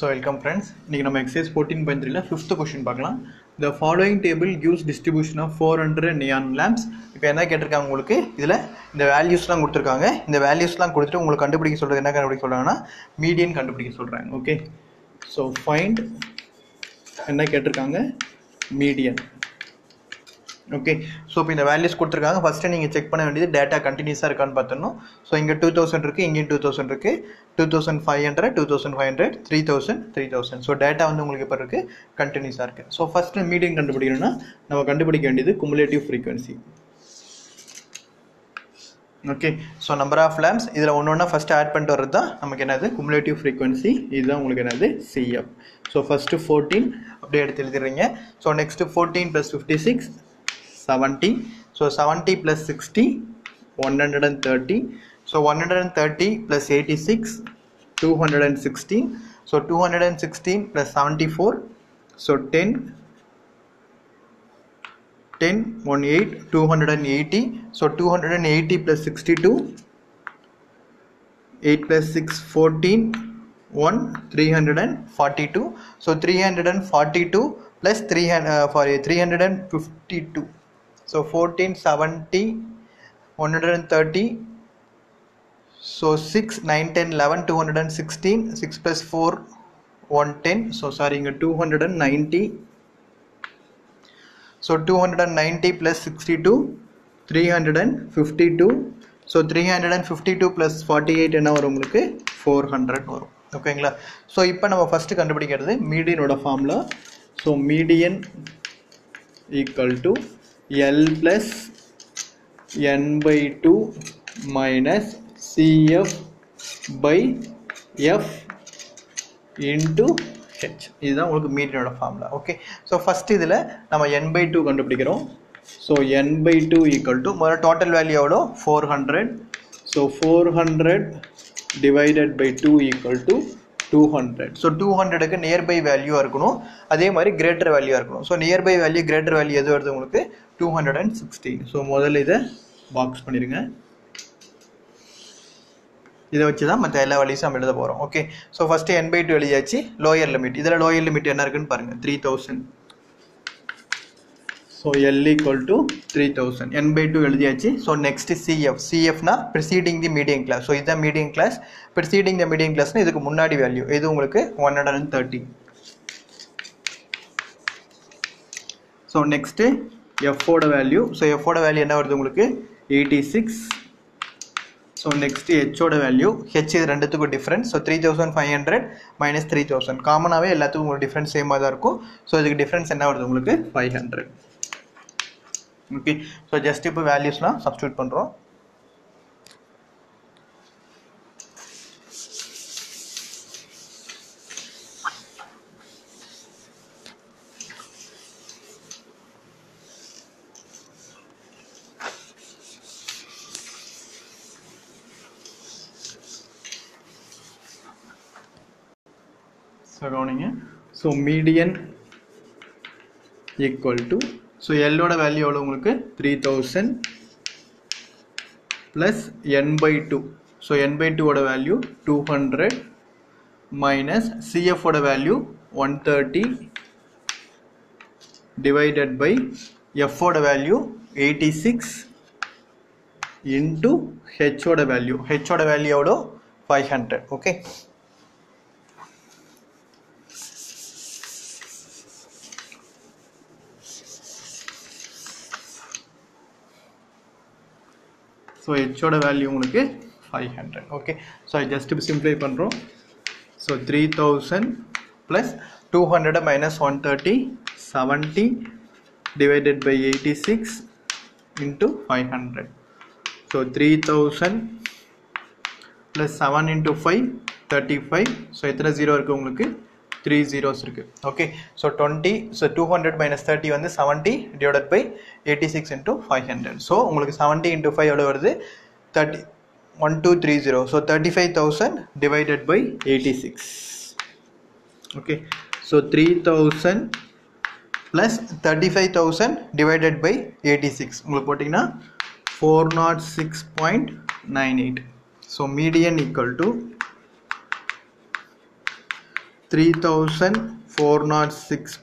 So welcome friends இன்றைக்கி நம்ம exercise fourteen point த்ரீல ஃபிஃப்த் கொஷின் பார்க்கலாம். The following table gives distribution of four hundred neon lamps இப்போ என்ன கேட்டிருக்காங்க உங்களுக்கு? இதில் இந்த வேல்யூஸ்லாம் கொடுத்துருக்காங்க. இந்த வேல்யூஸ்லாம் கொடுத்துட்டு உங்களுக்கு கண்டுபிடிக்க சொல்கிறது என்ன கண்டுபிடிக்க சொல்கிறாங்கன்னா மீடியன் கண்டுபிடிக்க சொல்கிறாங்க ஓகே ஸோ ஃபைண்ட் என்ன கேட்டிருக்காங்க? மீடியன் ஓகே ஸோ இப்போ இந்த வேல்யூஸ் கொடுத்துருக்காங்க. ஃபஸ்ட்டு நீங்கள் செக் பண்ண வேண்டியது டேட்டா கண்டினியூஸாக இருக்கான்னு பார்த்தணும் ஸோ இங்கே டூ தௌசண்ட் இருக்குது இங்கேயும் டூ தௌசண்ட் இருக்குது two thousand five hundred two thousand five hundred three thousand three thousand so data வந்து உங்களுக்கு இப்போ இருக்குது கண்டினியூஸாக இருக்குது ஸோ ஃபஸ்ட்டு மீடியம் கண்டுபிடிக்கணும்னா நம்ம கண்டுபிடிக்க வேண்டியது cumulative frequency okay so number of lamps இதில் ஒன்று ஒன்றா ஃபஸ்ட்டு ஆட் பண்ணிட்டு வர்றது தான் நமக்கு என்னது? குமுலேட்டிவ் ஃப்ரீக்வன்சி இதுதான் உங்களுக்கு என்னது? சிஎஃப் ஸோ ஃபஸ்ட்டு ஃபோர்டீன் அப்படியே எடுத்து எழுதிடுறீங்க. So next fourteen plus fifty six 70 so 70 plus 60 130 so 130 plus 86 216 so 216 plus 74 so 10 10 18 280 so 280 plus 62 8 plus 6 14 1 342 so 342 plus 300 uh, for 352 so 1470 130 so 6 9 10 11 216 6 plus 4 110 so sorry இங்க 290 so 290 plus 62 352 so three hundred and fifty two plus forty eight என்ன வரும் உங்களுக்கு? Four hundred வரும். ஓகேங்களா so இப்போ நம்ம first கண்டுபிடிக்கிறது மீடியனோட ஃபார்மில் so median equal to L plus N by two minus CF by F into H இதுதான் உங்களுக்கு மீடியனோட ஃபார்முலா ஓகே ஸோ ஃபஸ்ட் இதில் நம்ம என் பை டூ கண்டுபிடிக்கிறோம். So N by two equal to முதல்ல டோட்டல் வேல்யூ எவ்வளோ? Four hundred so four hundred divided by two equal to two hundred so two ஹண்ட்ரடுக்கு nearby வேல்யூவாக இருக்கணும். அதே மாதிரி கிரேட்டர் வேல்யூவாக இருக்கணும். So nearby value greater value எது வருது உங்களுக்கு? Two hundred and sixteen so முதல்ல இதை பாக்ஸ் பண்ணிடுங்க இதை வச்சு தான் மற்ற எல்லா வேல்யூஸும் நம்ம எழுத போகிறோம் okay so first N by two எழுதியாச்சு. லோயர் லிமிட் இதில் லோயர் லிமிட் என்ன இருக்குன்னு பாருங்கள் three thousand so L equal to three thousand N by two எழுதியாச்சு. So next CF சிஎஃப்னா preceding the medium class so இதுதான் medium class preceding the medium கிளாஸ்னு இதுக்கு முன்னாடி value இது உங்களுக்கு one hundred and thirty so next எஃபோட value so எஃபோட value என்ன வருது உங்களுக்கு? Eighty six so next ஹெச்சோட value H இது ரெண்டுத்துக்கும் different so three thousand five hundred minus three thousand காமனாகவே எல்லாத்துக்கும் உங்களுக்கு டிஃப்ரென்ஸ் சேமாக தான் இருக்கும். ஸோ இதுக்கு டிஃப்ரென்ஸ் என்ன வருது உங்களுக்கு? Five hundred okay so just இப்போ வேல்யூஸ்லாம் சப்ஸ்டியூட் பண்ணுறோம் ஸோ கவனிங்க. So median equal to so எல்லோட value எவ்வளோ உங்களுக்கு? Three thousand plus N by two so N by டூவோட value two hundred minus சிஎஃபோட value one thirty divided by எஃபோட value eighty six into ஹெச்சோட value ஹெச்சோட value எவ்வளோ five hundred okay so ஹெச்சோட value உங்களுக்கு five hundred okay so just simply பண்ணுறோம் so three thousand plus two hundred minus one thirty seventy divided by eighty six into five hundred so three thousand plus seven into five thirty five so எத்தனை zero இருக்குது உங்களுக்கு? Three zeros இருக்குது okay so twenty so two hundred minus thirty வந்து seventy divided by eighty six into five hundred so உங்களுக்கு seventy into five எவ்வளோ வருது? Thirty one two three zero so thirty five thousand divided by eighty six okay so three thousand plus thirty five thousand divided by eighty six உங்களுக்கு போட்டிங்கன்னா four nought six point nine eight so median equal to three thousand four nought six